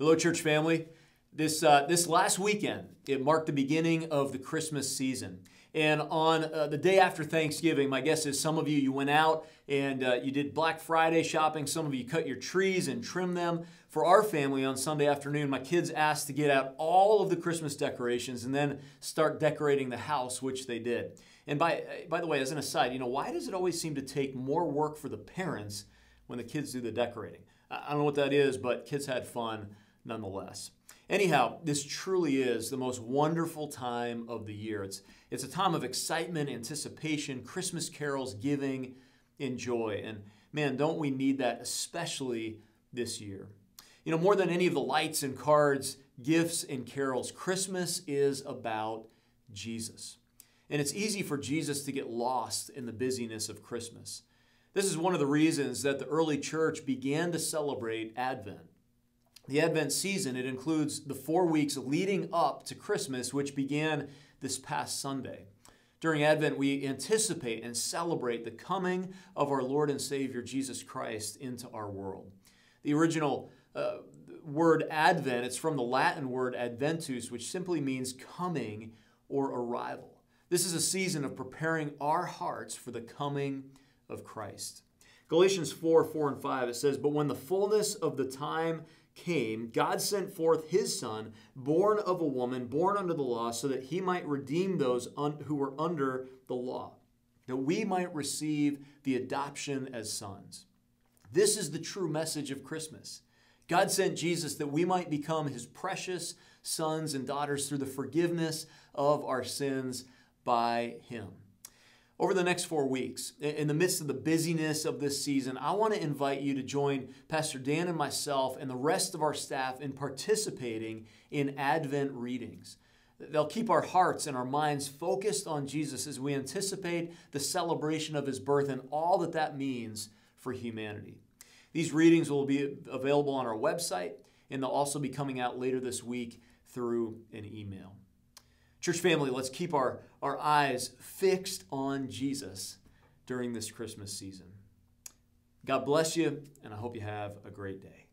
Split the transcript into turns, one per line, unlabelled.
Hello, church family. This, uh, this last weekend, it marked the beginning of the Christmas season. And on uh, the day after Thanksgiving, my guess is some of you, you went out and uh, you did Black Friday shopping. Some of you cut your trees and trimmed them. For our family on Sunday afternoon, my kids asked to get out all of the Christmas decorations and then start decorating the house, which they did. And by, by the way, as an aside, you know, why does it always seem to take more work for the parents when the kids do the decorating? I don't know what that is, but kids had fun nonetheless. Anyhow, this truly is the most wonderful time of the year. It's, it's a time of excitement, anticipation, Christmas carols, giving, and joy. And man, don't we need that, especially this year? You know, more than any of the lights and cards, gifts and carols, Christmas is about Jesus. And it's easy for Jesus to get lost in the busyness of Christmas. This is one of the reasons that the early church began to celebrate Advent. The Advent season, it includes the four weeks leading up to Christmas, which began this past Sunday. During Advent, we anticipate and celebrate the coming of our Lord and Savior Jesus Christ into our world. The original uh, word Advent, it's from the Latin word adventus, which simply means coming or arrival. This is a season of preparing our hearts for the coming of Christ. Galatians 4 4 and 5, it says, But when the fullness of the time came, God sent forth his Son, born of a woman, born under the law, so that he might redeem those un- who were under the law, that we might receive the adoption as sons. This is the true message of Christmas. God sent Jesus that we might become his precious sons and daughters through the forgiveness of our sins by him. Over the next four weeks, in the midst of the busyness of this season, I want to invite you to join Pastor Dan and myself and the rest of our staff in participating in Advent readings. They'll keep our hearts and our minds focused on Jesus as we anticipate the celebration of his birth and all that that means for humanity. These readings will be available on our website, and they'll also be coming out later this week through an email. Church family, let's keep our, our eyes fixed on Jesus during this Christmas season. God bless you, and I hope you have a great day.